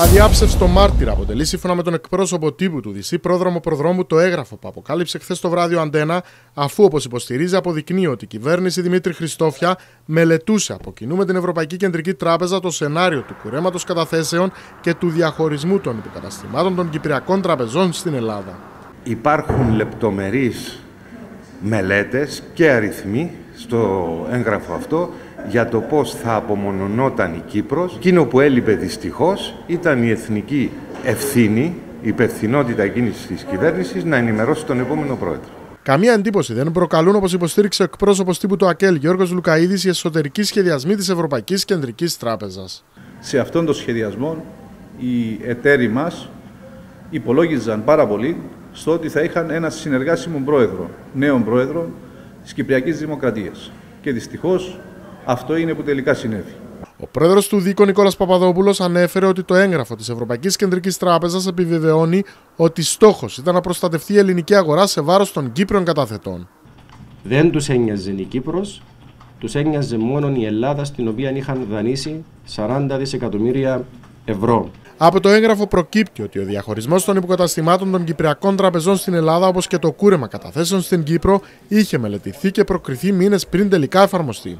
Αδιάψευστο μάρτυρα αποτελεί σύμφωνα με τον εκπρόσωπο τύπου του ΔΣ πρόδρομο προδρόμου το έγγραφο που αποκάλυψε χθες το βράδυ ο Αντένα, αφού όπως υποστηρίζει αποδεικνύει ότι η κυβέρνηση Δημήτρη Χριστόφια μελετούσε από κοινού με την Ευρωπαϊκή Κεντρική Τράπεζα το σενάριο του κουρέματος καταθέσεων και του διαχωρισμού των υποκαταστημάτων των Κυπριακών Τραπεζών στην Ελλάδα. Υπάρχουν λεπτομερείς μελέτες και αριθμοί στο έγγραφο αυτό για το πώς θα απομονωνόταν η Κύπρος. Εκείνο που έλειπε δυστυχώς ήταν η εθνική ευθύνη, η υπευθυνότητα εκείνης της κυβέρνησης να ενημερώσει τον επόμενο πρόεδρο. Καμία εντύπωση δεν προκαλούν, όπως υποστήριξε ο εκπρόσωπος τύπου του ΑΚΕΛ Γιώργος Λουκαίδης, οι εσωτερικοί σχεδιασμοί της Ευρωπαϊκής Κεντρικής Τράπεζας. Σε αυτόν τον σχεδιασμό, οι εταίροι μας υπολόγιζαν πάρα πολύ στο ότι θα είχαν ένα συνεργάσιμο πρόεδρο, νέο πρόεδρο της Κυπριακής Δημοκρατίας. Και δυστυχώς αυτό είναι που τελικά συνέβη. Ο πρόεδρος του ΔΙΚΟ Νικόλας Παπαδόπουλος ανέφερε ότι το έγγραφο της Ευρωπαϊκής Κεντρικής Τράπεζας επιβεβαιώνει ότι στόχος ήταν να προστατευτεί η ελληνική αγορά σε βάρος των Κύπριων καταθετών. Δεν τους ένοιαζε η Κύπρος, τους ένοιαζε μόνο η Ελλάδα, στην οποία είχαν δανείσει 40 δισεκατομμύρια ευρώ. Από το έγγραφο προκύπτει ότι ο διαχωρισμός των υποκαταστημάτων των Κυπριακών τραπεζών στην Ελλάδα, όπως και το κούρεμα καταθέσεων στην Κύπρο, είχε μελετηθεί και προκριθεί μήνες πριν τελικά εφαρμοστεί.